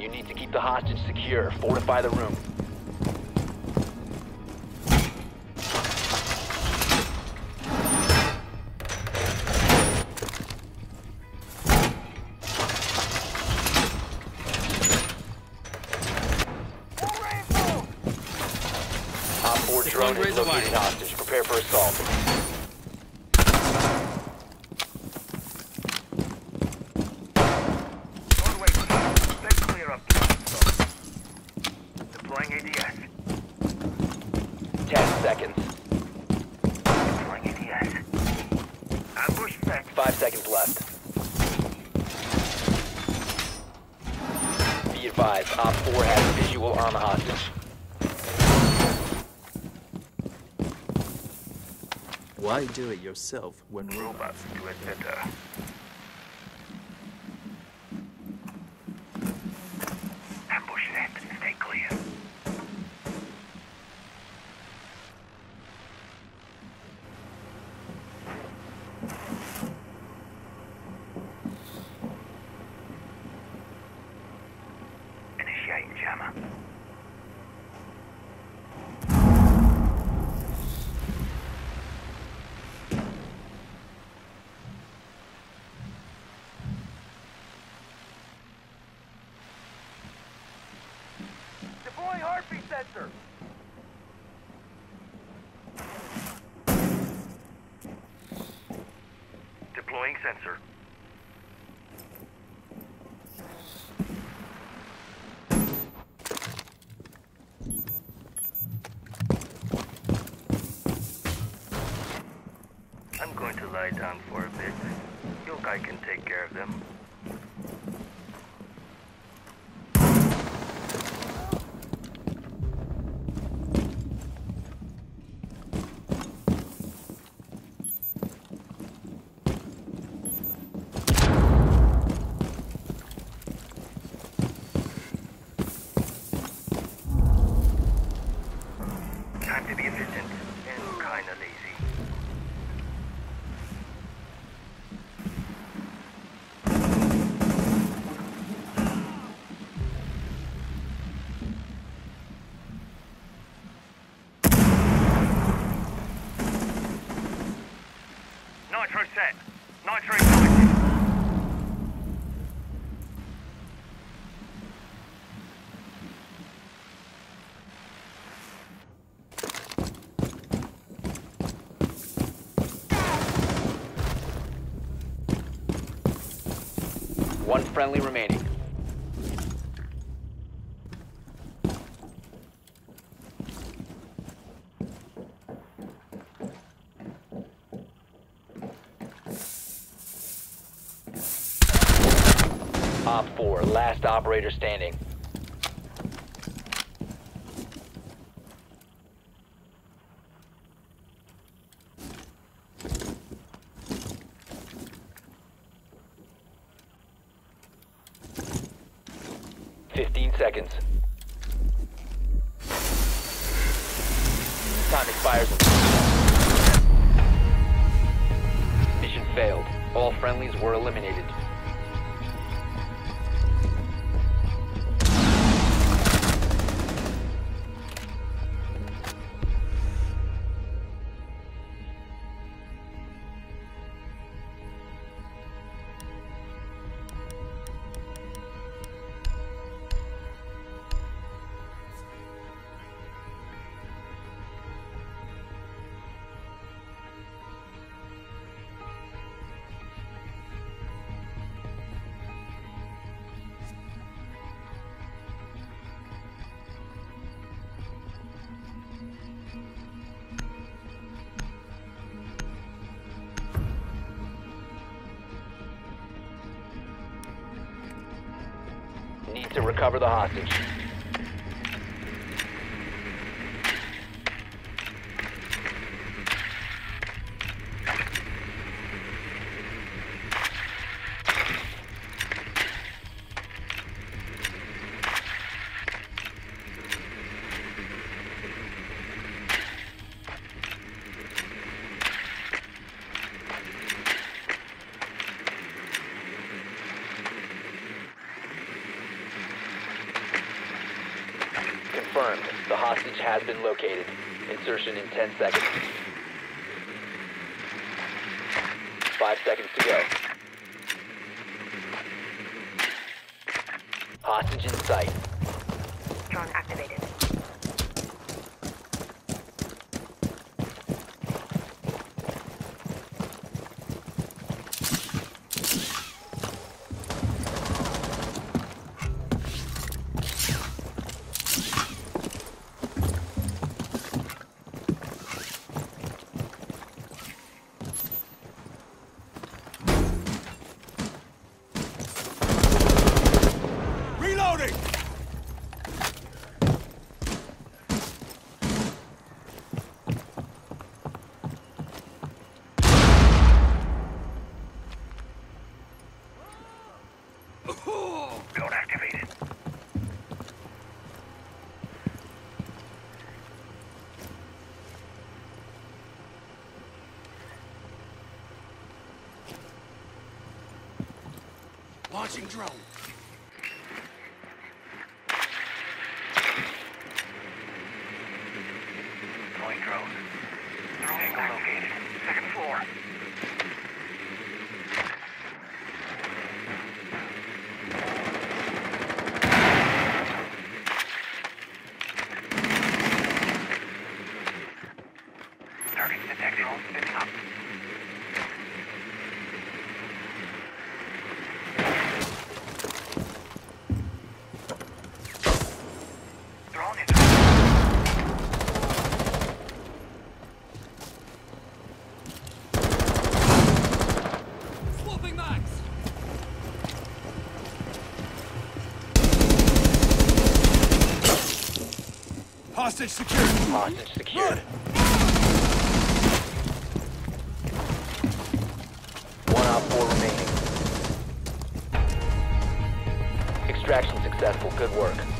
You need to keep the hostage secure. Fortify the room. Op 4 drone is located hostage. Prepare for assault. Don't wait. Let's clear up. Deploying ADS. 10 seconds. Deploying ADS. Ambush set. 5 seconds left. Be advised, Op 4 has visual on the hostage. Why do it yourself when Robots do it better. Deploying sensor. I'm going to lie down for a bit. Guy can take care of them. Friendly remaining. Op 4, last operator standing. To recover the hostage. Has been located. Insertion in 10 seconds. Five seconds to go. Hostage in sight. Drone activated. Reloading! Drone activated. Launching drone. Deploying drone. Drone angle located. Second floor. Target detected. Drone spinning up. Drone is Swapping mags! Hostage secured. Hostage secured. One out four remaining. Extraction successful. Good work.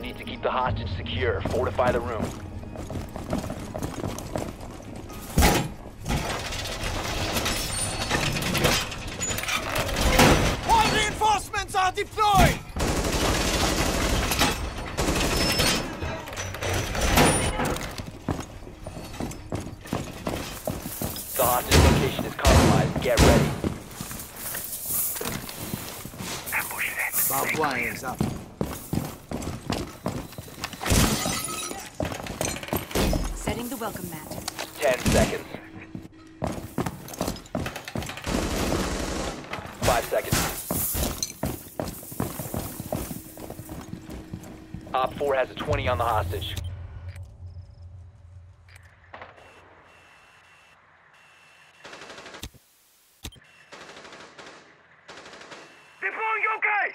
Need to keep the hostage secure. Fortify the room. All reinforcements are deployed! The hostage location is compromised. Get ready. ambush set. Barbed wire is up. Welcome mat. Ten seconds. Five seconds. Op 4 has a 20 on the hostage. Deploying yokai!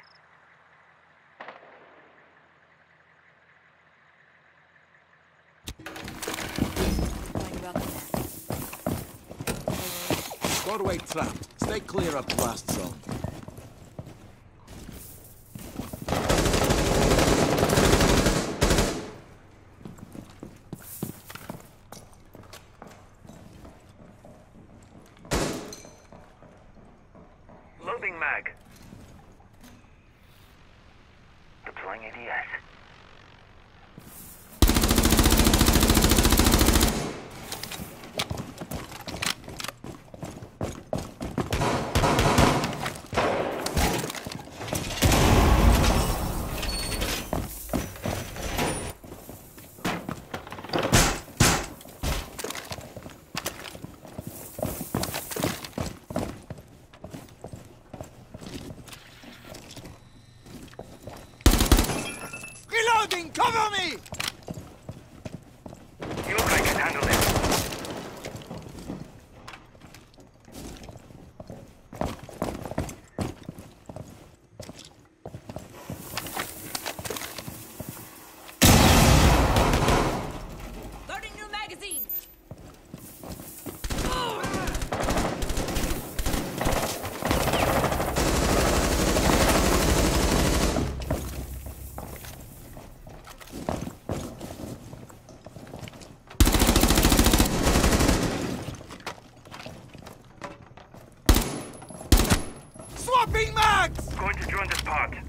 Deploying welcome mat. Stay clear of blast zone. Mags! Going to join this pod.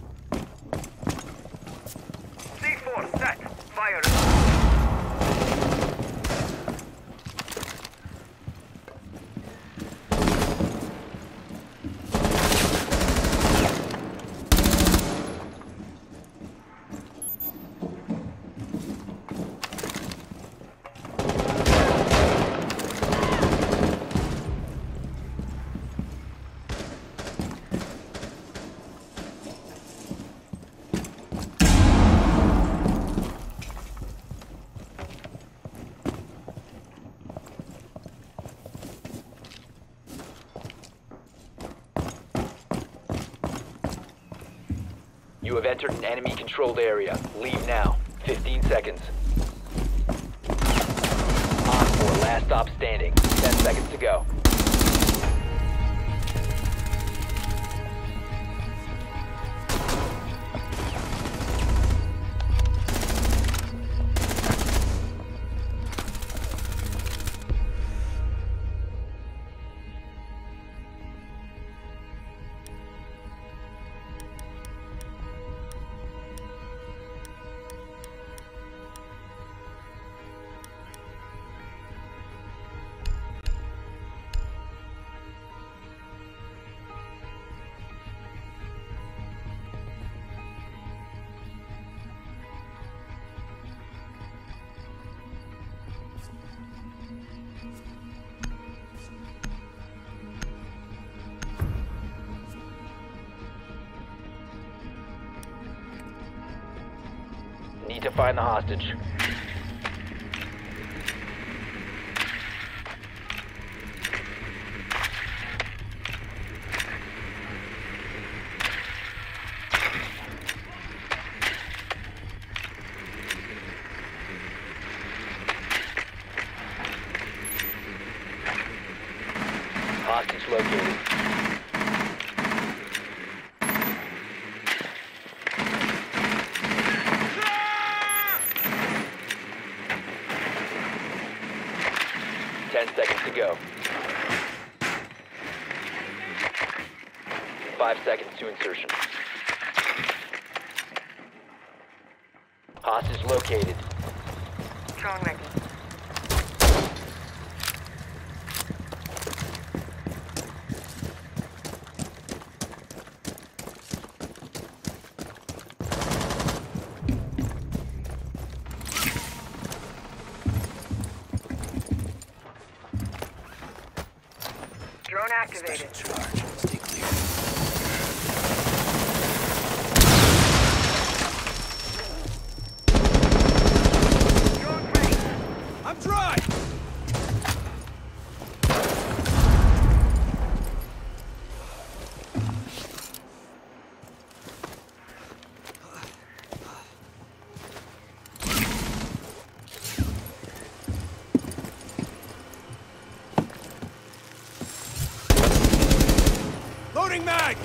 Have entered an enemy controlled area. Leave now. 15 seconds. On for last stop standing. 10 seconds to go. Need to find the hostage located. Ten seconds to go. Five seconds to insertion. Hostage located. Drone ready. Drone activated. Drone ready. I'm dry! Loading mag!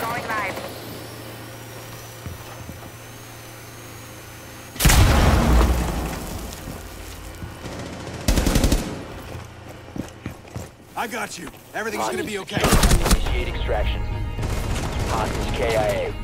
Going live. I got you. Everything's gonna be okay. Initiate extraction. Hostage KIA.